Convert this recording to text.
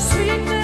sweetness.